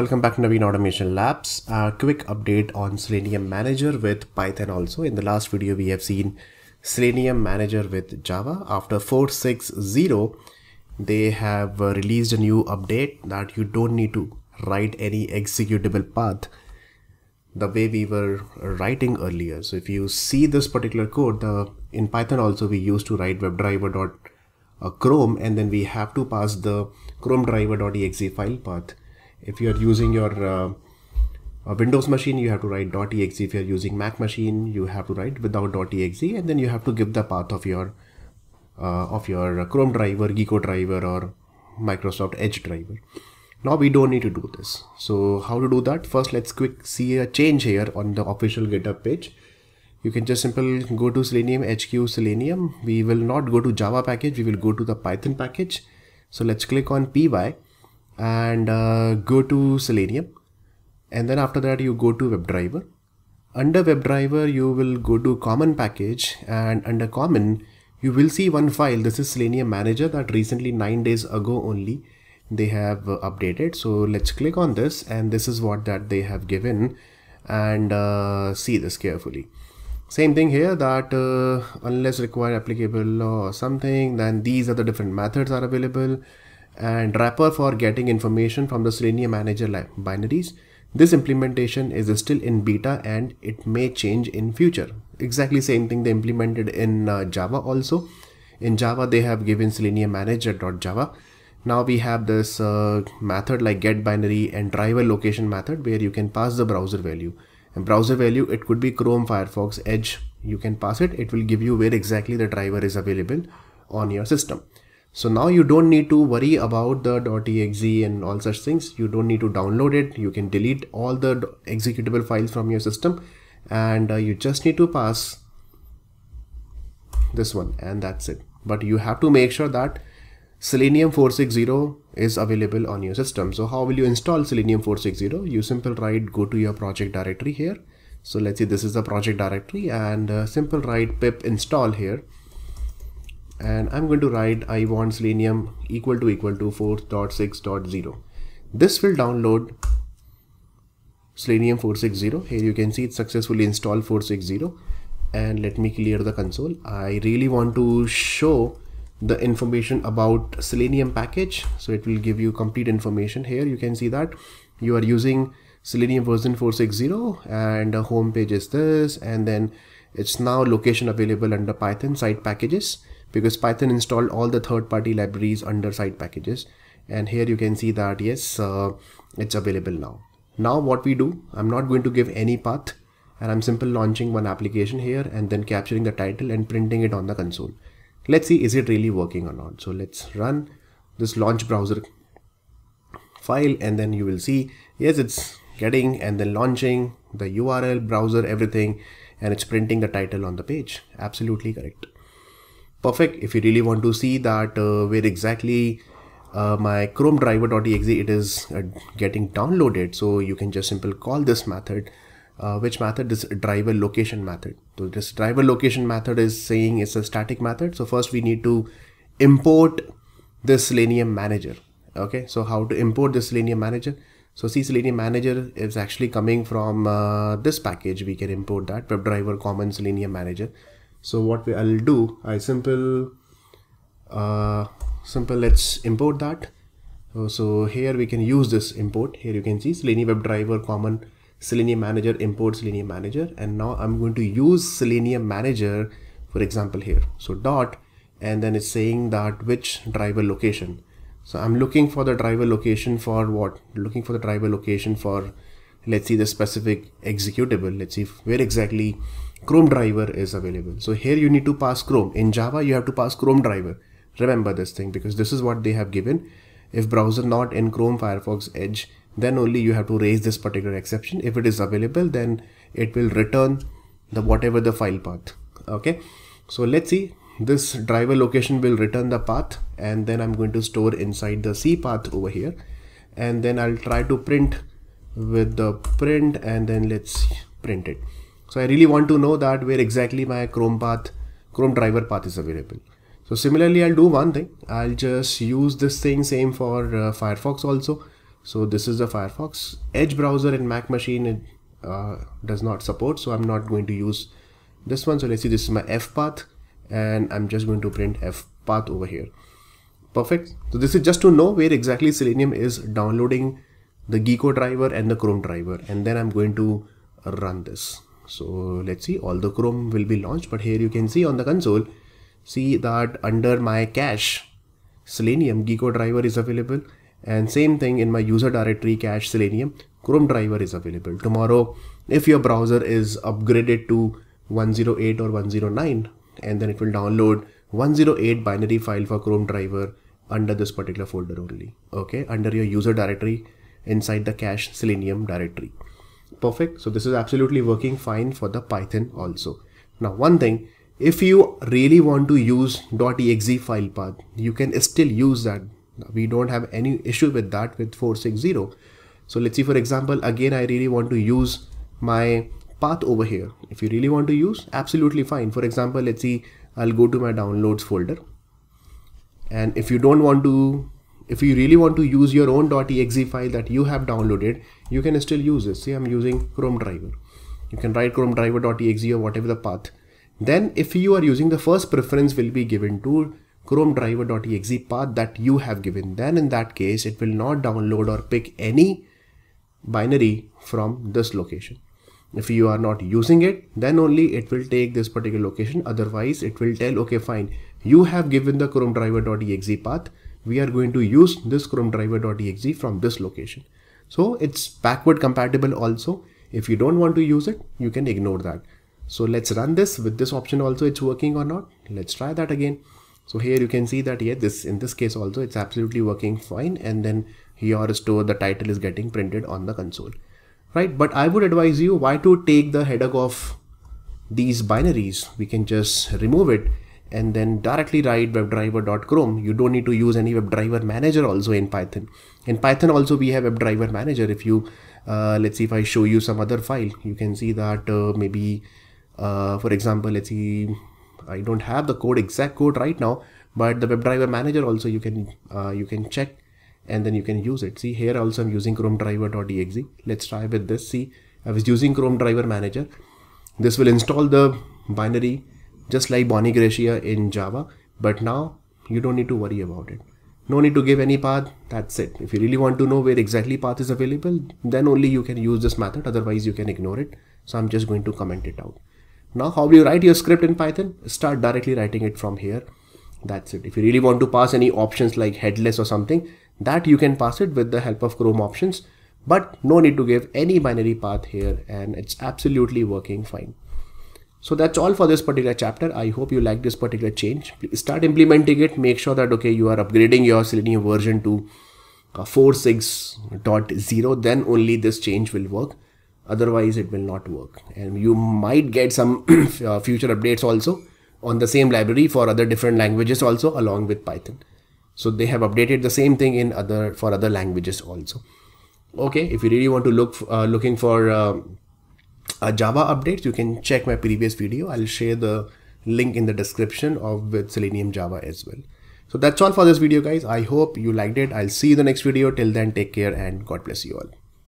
Welcome back to Naveen Automation Labs. A quick update on Selenium Manager with Python also. In the last video, we have seen Selenium Manager with Java. After 4.6.0, they have uh, released a new update that you don't need to write any executable path the way we were writing earlier. So if you see this particular code, the in Python also we used to write WebDriver dot uh, Chrome and then we have to pass the Chrome driver.exe file path. If you are using your uh, Windows machine, you have to write .exe. If you are using Mac machine, you have to write without .exe, and then you have to give the path of your uh, of your Chrome driver, Gecko driver, or Microsoft Edge driver. Now we don't need to do this. So how to do that? First, let's quick see a change here on the official GitHub page. You can just simple go to Selenium HQ Selenium. We will not go to Java package. We will go to the Python package. So let's click on py and uh, go to Selenium. And then after that, you go to WebDriver. Under WebDriver, you will go to common package and under common, you will see one file. This is Selenium Manager that recently nine days ago only they have uh, updated so let's click on this and this is what that they have given and uh, see this carefully same thing here that uh, unless required applicable or something then these are the different methods are available and wrapper for getting information from the Selenium manager binaries. This implementation is still in beta and it may change in future. Exactly same thing they implemented in uh, java also. In java they have given selenium manager.java now we have this uh, method like get binary and driver location method where you can pass the browser value. And browser value it could be chrome firefox edge. You can pass it. It will give you where exactly the driver is available on your system so now you don't need to worry about the .exe and all such things you don't need to download it you can delete all the executable files from your system and uh, you just need to pass this one and that's it but you have to make sure that Selenium 460 is available on your system. So how will you install Selenium 460? You simple write go to your project directory here. So let's say this is the project directory and uh, simple write pip install here. And I'm going to write I want Selenium equal to equal to 4.6.0. This will download Selenium 460. Here you can see it successfully installed 460 and let me clear the console. I really want to show the information about selenium package so it will give you complete information here you can see that you are using selenium version 460 and the home page is this and then it's now location available under python site packages because python installed all the third-party libraries under site packages. And here you can see that yes uh, it's available now. Now what we do i'm not going to give any path. And i'm simply launching one application here and then capturing the title and printing it on the console. Let's see is it really working or not? So let's run this launch browser file and then you will see yes it's getting and then launching the url browser everything. And it's printing the title on the page. Absolutely correct perfect if you really want to see that uh, where exactly uh, my chrome driver.exe it is uh, getting downloaded. So you can just simple call this method uh, which method? This driver location method. So this driver location method is saying it's a static method. So first we need to import the selenium manager. Okay so how to import the selenium manager? So see selenium manager is actually coming from uh, this package. We can import that webdriver common selenium manager so what we, i'll do i simple uh, simple let's import that. So, here we can use this import. Here you can see selenium webdriver common Selenium Manager import Selenium Manager. And now I'm going to use Selenium Manager for example here. So dot and then it's saying that which driver location. So I'm looking for the driver location for what? Looking for the driver location for let's see the specific executable. Let's see where exactly Chrome driver is available. So here you need to pass Chrome. In Java you have to pass Chrome driver. Remember this thing because this is what they have given. If browser not in Chrome Firefox Edge then only you have to raise this particular exception. If it is available then it will return the whatever the file path. Okay? So let's see. This driver location will return the path and then I'm going to store inside the C path over here. And then I'll try to print with the print and then let's print it so I really want to know that where exactly my Chrome path Chrome driver path is available. So similarly I'll do one thing. I'll just use this thing same for uh, Firefox also. So this is the Firefox Edge browser in Mac machine. It uh, does not support so I'm not going to use this one. So let's see this is my F path and I'm just going to print F path over here. Perfect. So this is just to know where exactly Selenium is downloading the Gecko driver and the Chrome driver and then I'm going to run this so let's see. All the Chrome will be launched but here you can see on the console see that under my cache Selenium Gecko driver is available. And same thing in my user directory cache Selenium Chrome driver is available. Tomorrow if your browser is upgraded to 108 or 109 and then it will download 108 binary file for Chrome driver under this particular folder only. Okay? Under your user directory inside the cache selenium directory perfect. So this is absolutely working fine for the python also. Now one thing if you really want to use .exe file path you can still use that. We don't have any issue with that with 460 so let's see for example again i really want to use my path over here. If you really want to use absolutely fine. For example let's see i'll go to my downloads folder. And if you don't want to if you really want to use your own .exe file that you have downloaded you can still use this. See i'm using chrome driver. You can write chrome driver.exe or whatever the path. Then if you are using the first preference will be given to chrome driver.exe path that you have given then in that case it will not download or pick any binary from this location. If you are not using it then only it will take this particular location. Otherwise it will tell okay fine. You have given the chrome driver.exe path we are going to use this chrome driver.exe from this location. So it's backward compatible also. If you don't want to use it you can ignore that. So let's run this. With this option also it's working or not let's try that again. So here you can see that yeah this in this case also it's absolutely working fine. And then your store the title is getting printed on the console. Right? But i would advise you why to take the header of these binaries? We can just remove it and then directly write webdriver.chrome you don't need to use any webdriver manager also in python. In python also we have webdriver manager. If you uh, let's see if i show you some other file you can see that uh, maybe uh, for example let's see i don't have the code exact code right now but the webdriver manager also you can uh, you can check and then you can use it. See here also i'm using chrome driver.exe let's try with this. See i was using chrome driver manager. This will install the binary just like Boni Garcia in Java. But now you don't need to worry about it. No need to give any path. That's it. If you really want to know where exactly path is available, then only you can use this method. Otherwise you can ignore it. So I'm just going to comment it out. Now how do you write your script in Python? Start directly writing it from here. That's it. If you really want to pass any options like headless or something, that you can pass it with the help of Chrome options. But no need to give any binary path here and it's absolutely working fine. So that's all for this particular chapter. I hope you like this particular change. Please start implementing it. Make sure that, okay, you are upgrading your Selenium version to uh, 4.6.0. Then only this change will work. Otherwise, it will not work. And you might get some uh, future updates also on the same library for other different languages also along with Python. So they have updated the same thing in other for other languages also. Okay, if you really want to look uh, looking for uh, uh, Java updates, you can check my previous video. I'll share the link in the description of with Selenium Java as well. So that's all for this video guys. I hope you liked it. I'll see you in the next video. Till then, take care and God bless you all.